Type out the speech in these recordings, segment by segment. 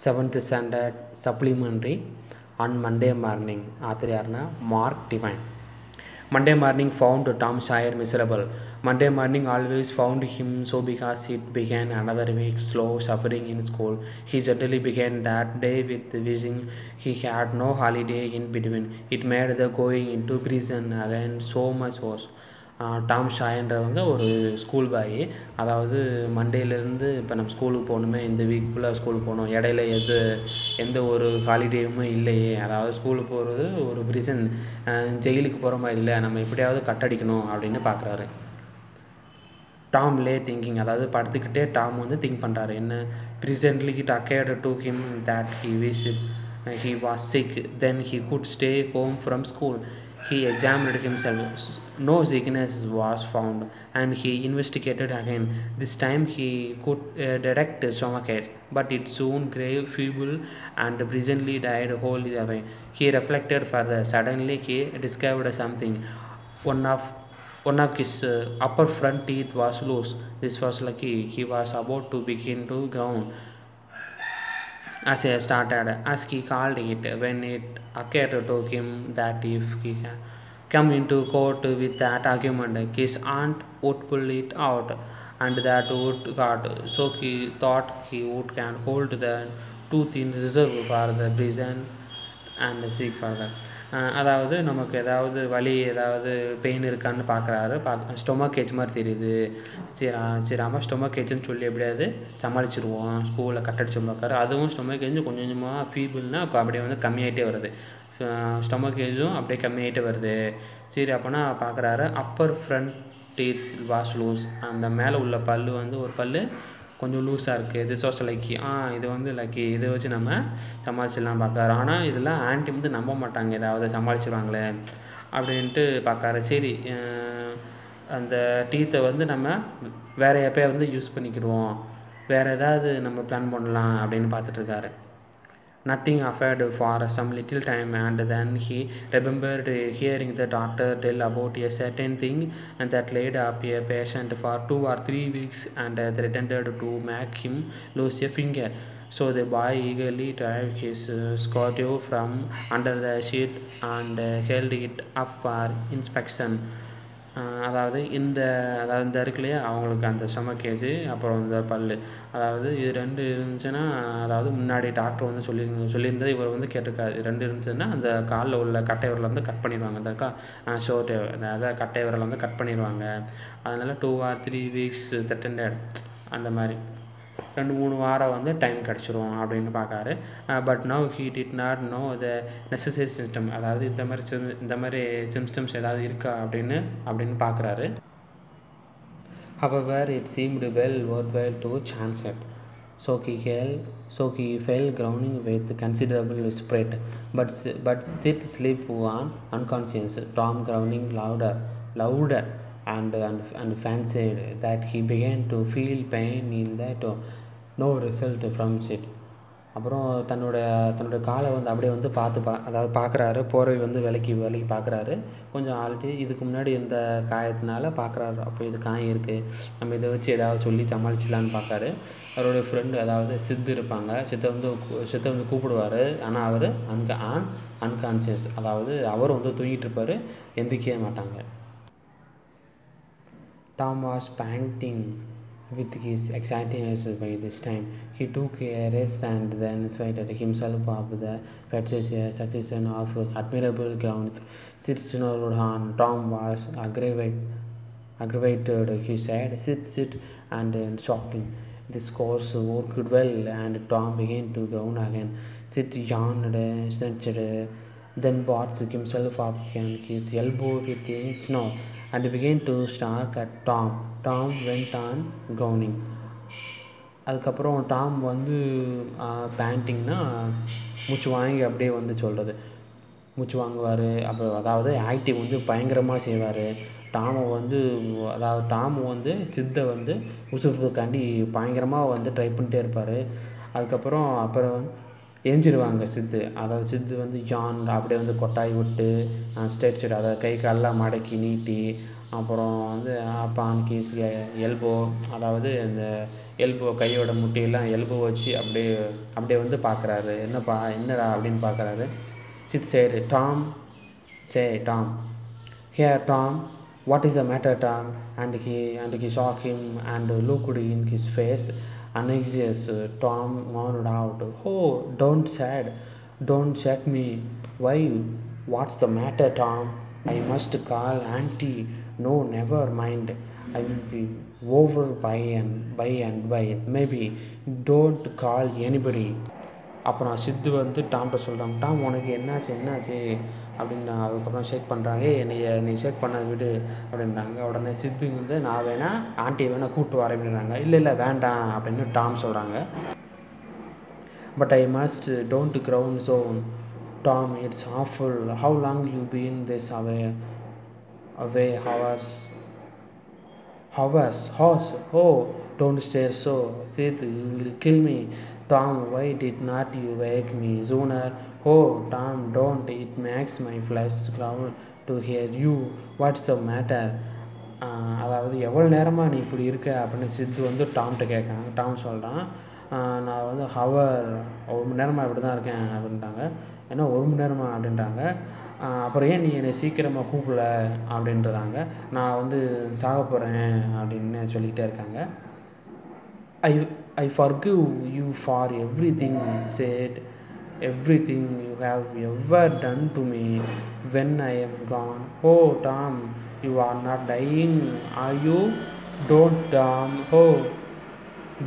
Seventh standard supplementary on Monday morning. ఆతర్ యార్నా Mark Divine. Monday morning found Tom Sawyer miserable. Monday morning always found him so because it began another week slow suffering in school. He suddenly began that day with wishing he had no holiday in between. It made the going into prison again so much worse. Tom ஷாயன்றவங்க ஒரு school பாய் அதாவது மண்டேலேருந்து இப்போ நம்ம ஸ்கூலுக்கு போகணுமே இந்த week ஃபுல்லாக ஸ்கூலுக்கு போகணும். இடையில எது எந்த ஒரு ஹாலிடேயுமே இல்லையே. அதாவது ஸ்கூலுக்கு போகிறது ஒரு ரீசன் ஜெயிலுக்கு போகிற மாதிரி இல்லை. நம்ம எப்படியாவது கட்டடிக்கணும் அப்படின்னு பார்க்குறாரு டாம் லே திங்கிங் அதாவது படுத்துக்கிட்டே டாம் வந்து திங்க் பண்ணுறாரு என்ன? Presently it occurred to him that he wish he was sick then he could stay home from school he examined himself. No sickness was found and he investigated again. This time he could uh, detect stomachache but it soon grew feeble and presently died wholly away. He reflected further. Suddenly he discovered something. One of one of his uh, upper front teeth was loose. This was lucky. He was about to begin to ground as he started, as he called it, when it occurred to him that if he had come into court with that argument, his aunt would pull it out, and that would cut. So he thought he would can hold the tooth in reserve for the prison and seek further. அதாவது நமக்கு ஏதாவது வலி ஏதாவது pain இருக்கான்னு பார்க்குறாரு. பார்க்க stomach age மாதிரி தெரியுது. சரி சரி ஆமாம் ஸ்டொமக் ஏஜ்னு சொல்லி எப்படியாவது சமாளிச்சிருவோம். ஸ்கூலில் கட்டடிச்சு பார்க்குறாரு அதுவும் ஸ்டொமக் ஏஜ் கொஞ்சம் கொஞ்சமாக ஃபீபிள்னால் இப்போ அப்படியே வந்து கம்மியாகிட்டே வருது. ஸ்டொமக் ஏஜும் அப்படியே கம்மியாகிட்டே வருது. சரி அப்போனா பார்க்குறாரு upper front teeth was loose அந்த மேலே உள்ள பல் வந்து ஒரு பல் கொஞ்சம் லூஸாக இருக்குது இது சோஷியல் லக்கி ஆ இது வந்து லக்கி இதை வச்சு நம்ம சமாளிச்சிடலாம் பார்க்குறாரு ஆனால் இதெல்லாம் ஆன்ட்டி வந்து நம்ப மாட்டாங்க. ஏதாவது சமாளிச்சிடுவாங்களே அப்படின்ட்டு பார்க்காரு. சரி அந்த டீத்தை வந்து நம்ம வேறு எப்போயா வந்து யூஸ் பண்ணிக்கிடுவோம். வேறு ஏதாவது நம்ம பிளான் பண்ணலாம் அப்படின்னு பார்த்துட்ருக்காரு nothing offered for some little time and then he remembered hearing the doctor tell about a certain thing and that laid up a patient for two or three weeks and threatened to make him lose a finger. So the boy eagerly took his uh, skirt from under the sheet and uh, held it up for inspection அதாவது இந்த அதாவது இந்த இருக்குல்லையே அவங்களுக்கு அந்த ஸ்டொமக்கேஜ் அப்புறம் இந்த பல் அதாவது இது ரெண்டு இருந்துச்சுன்னா அதாவது முன்னாடி டாக்டர் வந்து சொல்லி சொல்லியிருந்தது இவர் வந்து கேட்டிருக்காரு. ரெண்டு இருந்துச்சுன்னா அந்த காலில் உள்ள கட்டை விரலை வந்து கட் பண்ணிடுவாங்க. அந்த ஷோர்ட் அதாவது கட்டை விரலை வந்து கட் பண்ணிடுவாங்க. அதனால் டூ ஆர் த்ரீ வீக்ஸ் தட்டண்டட் அந்த மாதிரி. ரெண்டு மூணு வாரம் வந்து டைம் கிடச்சிரும் அப்படின்னு பார்க்காரு but no he did not know the necessary system அதாவது இந்த மாதிரி சிம் இந்த மாதிரி சிம்ஸ்டம்ஸ் ஏதாவது இருக்கா அப்படின்னு அப்படின்னு பார்க்குறாரு however it seemed well worth well to chance it so he hell so he fell groaning with considerable spread but but Sid sleep on unconscious Tom groaning louder louder and and, and fancied that he began to feel pain in that uh, no result from it. அப்புறம் தன்னோட தன்னோட காலை வந்து அப்படியே வந்து பார்த்து பா அதாவது பார்க்குறாரு. போர்வை வந்து விலைக்கு விலைக்கு பார்க்குறாரு. கொஞ்சம் ஆல்ரெடி இதுக்கு முன்னாடி இந்த காயத்தினால பார்க்குறாரு. அப்போ இது காயம் இருக்குது நம்ம இதை வச்சு ஏதாவது சொல்லி சமாளிச்சிடலான்னு பார்க்காரு அவரோட ஃப்ரெண்டு அதாவது சித்து இருப்பாங்க. சித்தை வந்து சித்தை வந்து கூப்பிடுவார். ஆனால் அவர் அன்க ஆன் அன்கான்சியஸ் அதாவது அவர் வந்து தூங்கிட்டு இருப்பார். எந்திரிக்கவே மாட்டாங்க. Tom was panting with his excitement by this time. He took a rest and then sweated himself up the fetches a succession of admirable grounds. Sit Snowhan, Tom was aggravated. Aggravated, he said, sit, sit, and then shocked. This course worked well, and Tom began to groan again. Sit yawned, snatched, then brought himself up and his elbow with the snow. And began to stark at Tom. Tom went on groaning. அதுக்கப்புறம் Tom வந்து பேண்டிங்னா மூச்சு வாங்கி அப்படியே வந்து சொல்கிறது மூச்சு வாங்குவார் அப்புறம் அதாவது ஆக்டிங் வந்து பயங்கரமாக செய்வார் டாமை வந்து அதாவது டாம் வந்து சித்தை வந்து உசுப்புக்காண்டி பயங்கரமாக வந்து ட்ரை பண்ணிட்டே இருப்பார் அதுக்கப்புறம் அப்புறம் எஞ்சிடுவாங்க சித்து. அதாவது சித்து வந்து ஜான் அப்படியே வந்து கொட்டாய் விட்டு ஸ்ட்ரெச்சர் அதாவது கை காலெலாம் மடக்கி நீட்டி அப்புறம் வந்து ஆப்பான் கீஸ் எல்போ அதாவது இந்த எல்போ கையோட முட்டியெல்லாம் எல்போ வச்சு அப்படியே அப்படியே வந்து பார்க்குறாரு என்னப்பா என்னடா அப்படின்னு பார்க்குறாரு Sid stir Tom say Tom here Tom what is the matter tom? And he and he shook him and looked in his face anxious tom moaned out oh don't sad don't shake me why what's the matter tom i must call auntie no never mind i will be over by and by and by maybe don't call anybody அப்புறம் சித்து வந்து டாம்கிட்ட சொல்கிறாங்க Tom உனக்கு என்னாச்சு என்னாச்சு அப்படின்னு அதுக்கப்புறம் ஷேக் பண்ணுறாங்க என்னை நீ ஷேக் பண்ண விடு அப்படின்றாங்க. உடனே சித்து வந்து நான் வேணா ஆண்டியை வேணால் கூப்பிட்டு வரேன் அப்படின்றாங்க. இல்லை இல்லை வேண்டாம் அப்படின்னு டாம் சொல்கிறாங்க but I must don't groan so Tom it's awful how long you been this away away hours hours horse oh don't stir so சேர்த்து you will kill me Tom why did not you wake me sooner? Oh, Tom, don't. It makes my flesh crawl to hear you. What's the matter? Uh, அதாவது எவ்வளோ நேரமாக நீ இப்படி இருக்க? அப்படின்னு சித்து வந்து டாம்கிட்ட கேட்குறாங்க டாம் சொல்கிறான் நான் வந்து ஹவர் ஒரு மணி நேரமாக இப்படி தான் இருக்கேன் அப்படின்ட்டாங்க. ஏன்னா ஒரு மணி நேரமாக அப்படின்றாங்க. அப்புறம் ஏன் நீ என்னை சீக்கிரமாக கூப்பிடல? அப்படின்றதாங்க. நான் வந்து சாக போகிறேன் அப்படின்னு சொல்லிக்கிட்டே இருக்காங்க. I I forgive you for everything Sid everything you have ever done to me when I am gone. Oh, Tom, you are not dying, are you? Don't, Tom. Oh,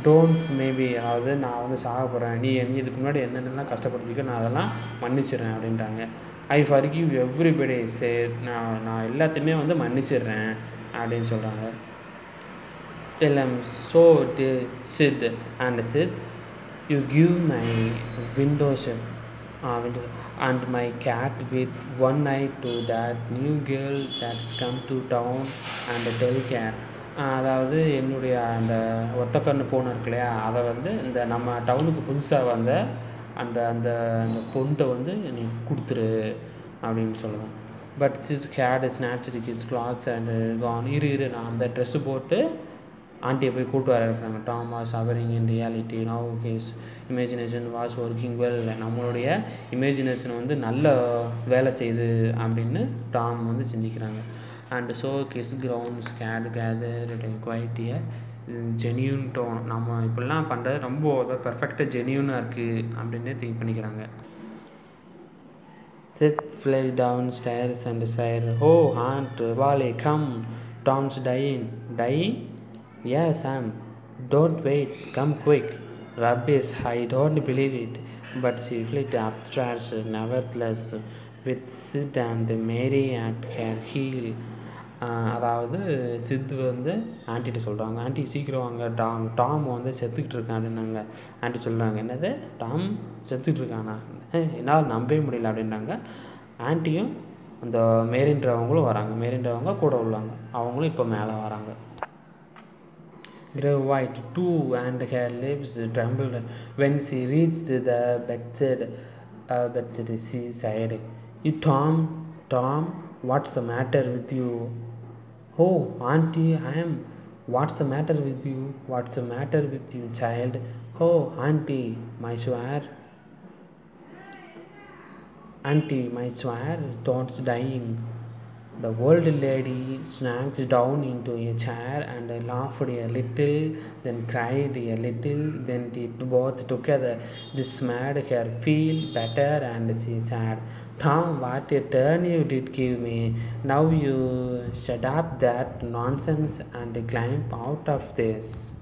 don't maybe அதாவது நான் வந்து சாக போகிறேன் நீ நீ இதுக்கு முன்னாடி என்னென்னலாம் கஷ்டப்படுத்திக்கோ நான் அதெல்லாம் மன்னிச்சிடுறேன் அப்படின்ட்டாங்க ஐ ஃபர்கிவ் எவ்ரிபடி சே நான் நான் எல்லாத்தையுமே வந்து மன்னிச்சிடுறேன் அப்படின்னு சொல்கிறாங்க tell him so the Sid and Sid you give my window window uh, window and my cat with one eye to that new girl that's come to town and tell uh, அதாவது என்னுடைய அந்த ஒத்தக்கண்ணு பூனை இருக்கு இல்லையா? அதை வந்து இந்த நம்ம டவுனுக்கு புதுசாக வந்த அந்த அந்த அந்த பொண்ணை வந்து நீ கொடுத்துரு அப்படின்னு சொல்லுவேன் but Sis cat is natural kiss clothes and gone இரு இரு நான் அந்த ட்ரெஸ்ஸு போட்டு ஆண்டியை போய் கூப்பிட்டு வர இருக்கிறாங்க Tom was hovering in reality now his imagination was working well நம்மளுடைய இமேஜினேஷன் வந்து நல்ல வேலை செய்யுது அப்படின்னு டாம் வந்து சிந்திக்கிறாங்க. And so kiss grounds gate gather குவாலிட்டியை ஜெனியூன் டோன் நம்ம இப்படிலாம் பண்ணுறது ரொம்ப பெர்ஃபெக்டாக ஜெனியூனாக இருக்குது அப்படின்னு திங்க் பண்ணிக்கிறாங்க. Seth down stairs and said oh aunt Wally, come Tom's dying dying Yeah, Sam. Don't wait. Come quick. Rubbish. I don't believe it. But she fled upstairs nevertheless with Sid and Mary at her heel. Uh, அதாவது சித்து வந்து ஆண்டிகிட்ட சொல்கிறாங்க aunty சீக்கிரம் வாங்க Tom Tom வந்து செத்துக்கிட்டு இருக்கான் அப்படின்னாங்க anti சொல்கிறாங்க என்னது டாம் செத்துக்கிட்டு இருக்கானா என்னால் நம்பவே முடியல அப்படின்றாங்க ஆன்ட்டியும் அந்த மேரின்றவங்களும் வராங்க மேரின்றவங்க கூட உள்ளாங்க அவங்களும் இப்போ மேலே வராங்க Grey white too, and her lips trembled when she reached the bedside. Uh, bedside, she said, "You Tom, Tom, what's the matter with you?" "Oh, auntie, I am. What's the matter with you? What's the matter with you, child?" "Oh, auntie, my swear." "Auntie, my swear, Tom's dying." The old lady sank down into a chair and laughed a little, then cried a little, then did both together. This made her feel better and she said, Tom, what a turn you did give me. Now you shut up that nonsense and climb out of this.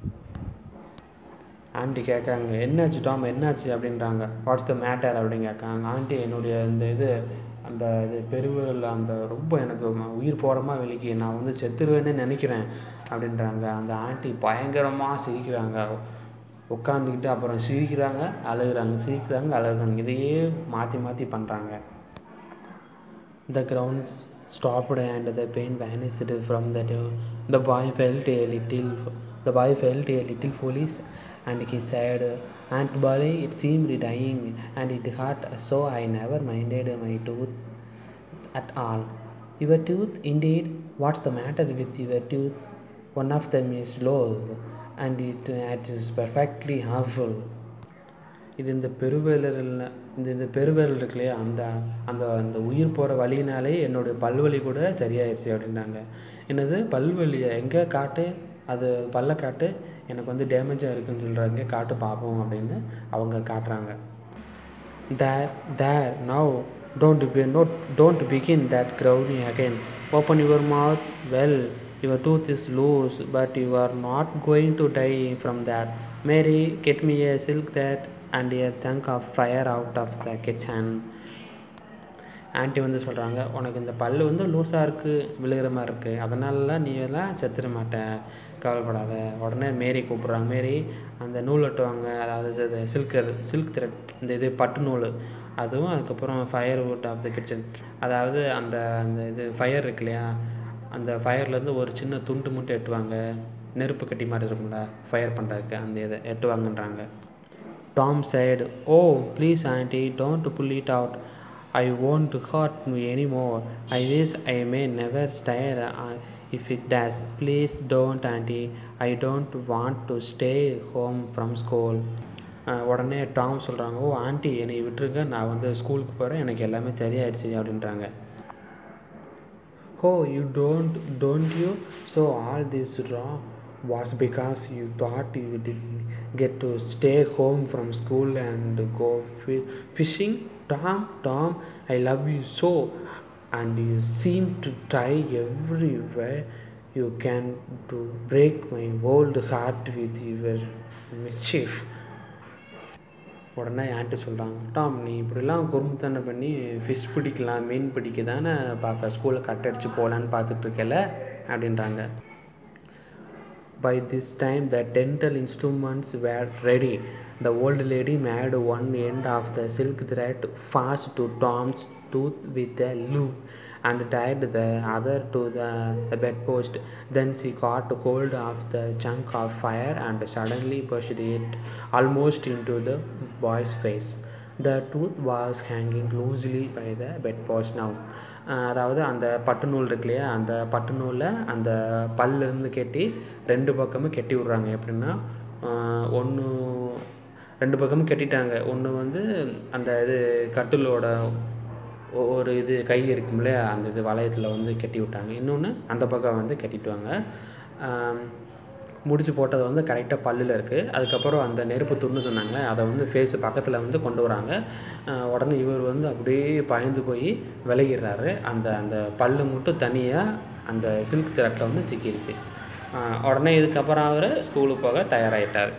Aunty கேட்காங்க என்னாச்சு Tom? என்னாச்சு? அப்படின்றாங்க. Watts the matter அப்படின்னு கேட்காங்க aunty என்னுடைய இந்த இது அந்த இது பெருவிரல் அந்த ரொம்ப எனக்கு உயிர் போகிறமா வெளிக்கு நான் வந்து செத்துருவேன்னு நினைக்கிறேன் அப்படின்றாங்க. அந்த ஆண்டி பயங்கரமாக சிரிக்கிறாங்க. உட்காந்துக்கிட்டு அப்புறம் சிரிக்கிறாங்க அழுகிறாங்க சிரிக்கிறாங்க அழுகுறாங்க. இதையே மாற்றி மாற்றி பண்ணுறாங்க the ground stopped and the pain vanished from the door. The boy felt a little. The boy felt a little and he said, "Aunt Bolly, it seemed dying, and it hurt, so I never minded my tooth at all your tooth indeed what's the matter with your tooth one of them is loose and it at is perfectly harmful இது இந்த பெருவிரலில் இந்த இந்த பெருவிரல் இருக்கு இல்லையா அந்த அந்த அந்த உயிர் போகிற வலினாலே என்னுடைய பல்வலி கூட சரியாயிருச்சு அப்படின்னாங்க. என்னது? பல்வலியை? எங்கே காட்டு? அது பல்ல காட்டு எனக்கு வந்து டேமேஜாக இருக்குன்னு சொல்கிறாங்க காட்டு பார்ப்போம் அப்படின்னு அவங்க காட்டுறாங்க there there now don't be not don't begin that groaning again open your mouth well your tooth is loose but you are not going to die from that Mary get me a silk that and a chunk of fire out of the kitchen aunty வந்து சொல்கிறாங்க உனக்கு இந்த பல் வந்து லூஸாக இருக்குது விழுகிற மாதிரி இருக்குது அதனாலலாம் நீ எல்லாம் செத்துட மாட்டேன் கவலைப்படாத. உடனே மேரி கூப்பிட்றாங்க. மேரி அந்த நூல் வெட்டுவாங்க. அதாவது அது சில்க் த்ரெட் இந்த இது பட்டு நூல். அதுவும் அதுக்கப்புறம் fire would of the kitchen அதாவது அந்த அந்த இது ஃபயர் இருக்கு இல்லையா? அந்த ஃபயர்லேருந்து ஒரு சின்ன துண்டு மட்டும் எட்டுவாங்க. நெருப்பு கட்டி மாதிரி இருக்கும்ல ஃபயர் பண்ணுறதுக்கு அந்த இதை எட்டுவாங்கன்றாங்க. Tom said oh please aunty don't pull it out I won't hurt me anymore. I wish I may never stare uh, if it does. Please don't, auntie. I don't want to stay home from school. அஹ் உடனே Tom சொல்கிறாங்க oh aunty என்னை விட்டுருங்க நான் வந்து ஸ்கூலுக்கு போகிறேன் எனக்கு எல்லாமே சரியாயிடுச்சு அப்படின்றாங்க Oh, you don't, don't you? So all this wrong was because you thought you didn't get to stay home from school and go fi- fishing? Tom, Tom, I love you so, and you seem to try everywhere you can to break my old heart with your mischief. உடனே aunty சொல்கிறாங்க Tom நீ இப்படிலாம் குறும்புத்தனை பண்ணி fish பிடிக்கலாம் மீன் பிடிக்க தானே பார்க்க ஸ்கூலில் கட் அடித்து போகலான்னு பார்த்துட்டு இருக்கல? அப்படின்றாங்க. By this time, the dental instruments were ready. The old lady made one end of the silk thread fast to Tom's tooth with a loop and tied the other to the, bedpost. Then she caught hold of the chunk of fire and suddenly pushed it almost into the boy's face. The tooth was hanging loosely by the bedpost now. அதாவது அந்த பட்டு நூல் இருக்கு இல்லையா அந்த பட்டு நூலில் அந்த பல்லிருந்து கட்டி ரெண்டு பக்கமும் கட்டி விட்றாங்க. எப்படின்னா ஒன்று ரெண்டு பக்கமும் கட்டிட்டாங்க. ஒன்று வந்து அந்த இது கட்டிலோட ஒரு இது கை இருக்கும் இல்லையா அந்த இது வளையத்தில் வந்து கட்டி விட்டாங்க. இன்னொன்று அந்த பக்கம் வந்து கட்டிட்டுவாங்க வாங்க. முடிச்சு போட்டது வந்து கரெக்டாக பல்லில் இருக்குது அதுக்கப்புறம் அந்த நெருப்பு துண்டு சொன்னாங்க அதை வந்து ஃபேஸு பக்கத்தில் வந்து கொண்டு வராங்க. உடனே இவர் வந்து அப்படியே பயந்து போய் விலகிடுறாரு. அந்த அந்த பல்லு மட்டும் தனியாக அந்த சில்க் திரட்டில் வந்து சிக்கிடுச்சு உடனே இதுக்கப்புறம் அவர் ஸ்கூலுக்கு போக தயாராகிட்டார்